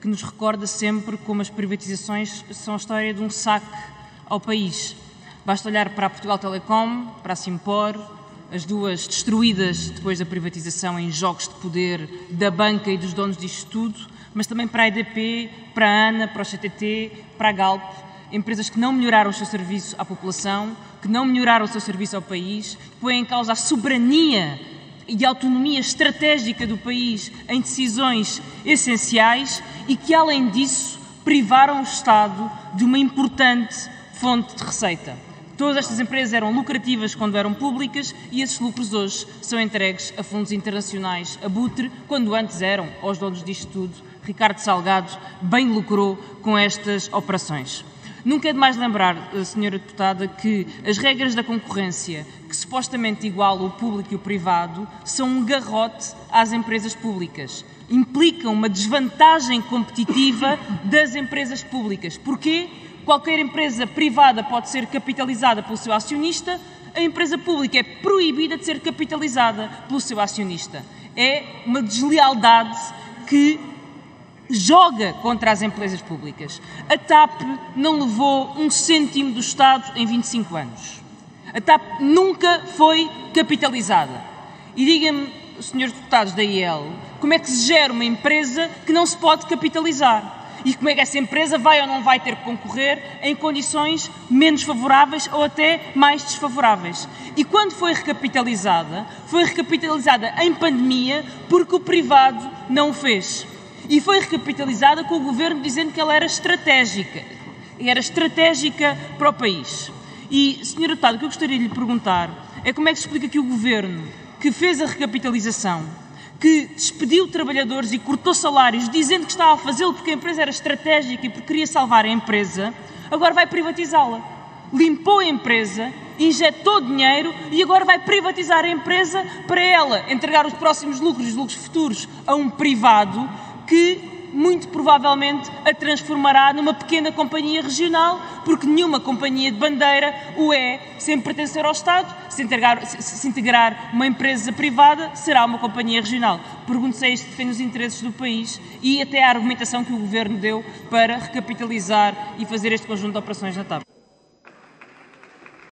que nos recorda sempre como as privatizações são a história de um saque ao país. Basta olhar para a Portugal Telecom, para a Simpor, as duas destruídas depois da privatização em jogos de poder da banca e dos donos disto tudo, mas também para a EDP, para a ANA, para o CTT, para a Galp, empresas que não melhoraram o seu serviço à população, que não melhoraram o seu serviço ao país, que põem em causa a soberania e a autonomia estratégica do país em decisões essenciais e que, além disso, privaram o Estado de uma importante fonte de receita. Todas estas empresas eram lucrativas quando eram públicas e esses lucros hoje são entregues a fundos internacionais abutre, quando antes eram aos donos disto tudo. Ricardo Salgado bem lucrou com estas operações. Nunca é demais lembrar, eh, Senhora Deputada, que as regras da concorrência, que supostamente igualam o público e o privado, são um garrote às empresas públicas. Implicam uma desvantagem competitiva das empresas públicas. Porquê? Qualquer empresa privada pode ser capitalizada pelo seu acionista, a empresa pública é proibida de ser capitalizada pelo seu acionista. É uma deslealdade que joga contra as empresas públicas. A TAP não levou um cêntimo do Estado em 25 anos. A TAP nunca foi capitalizada. E diga-me, senhores deputados da IEL, como é que se gera uma empresa que não se pode capitalizar? E como é que essa empresa vai ou não vai ter que concorrer em condições menos favoráveis ou até mais desfavoráveis? E quando foi recapitalizada, foi recapitalizada em pandemia porque o privado não o fez e foi recapitalizada com o governo dizendo que ela era estratégica. Era estratégica para o país. E, Sr. Deputado, o que eu gostaria de lhe perguntar é como é que se explica que o governo que fez a recapitalização, que despediu trabalhadores e cortou salários, dizendo que estava a fazê-lo porque a empresa era estratégica e porque queria salvar a empresa, agora vai privatizá-la. Limpou a empresa, injetou dinheiro e agora vai privatizar a empresa para ela entregar os próximos lucros, os lucros futuros, a um privado que muito provavelmente a transformará numa pequena companhia regional, porque nenhuma companhia de bandeira o é sem pertencer ao Estado. Se integrar, se integrar uma empresa privada, será uma companhia regional. Pergunto se é isto defende os interesses do país e até a argumentação que o Governo deu para recapitalizar e fazer este conjunto de operações na TAP.